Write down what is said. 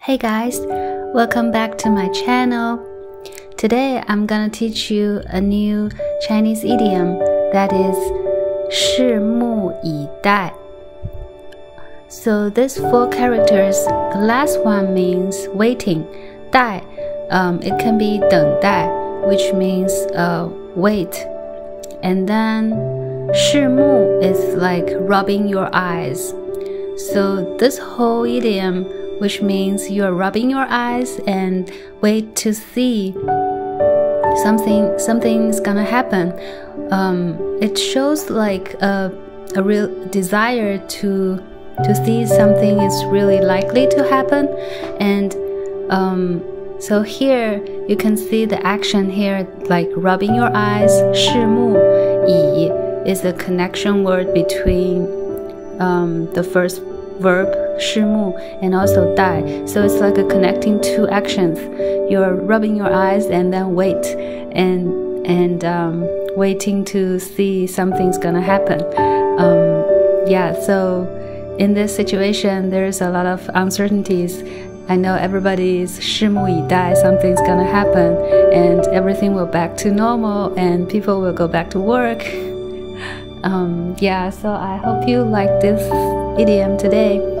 Hey guys, welcome back to my channel. Today I'm gonna teach you a new Chinese idiom that is 拭目以待. So these four characters, the last one means waiting. 待, um, it can be 等待, which means uh, wait. And then 拭目 is like rubbing your eyes. So this whole idiom which means you are rubbing your eyes and wait to see something something's gonna happen. Um, it shows like a, a real desire to to see something is really likely to happen and um, so here you can see the action here like rubbing your eyes 拭目以 is a connection word between um, the first verb shimu, and also dai. So it's like a connecting two actions. You're rubbing your eyes and then wait, and and um, waiting to see something's gonna happen. Um, yeah. So in this situation, there's a lot of uncertainties. I know everybody's shimu dai, something's gonna happen, and everything will back to normal, and people will go back to work. Um, yeah, so I hope you like this idiom today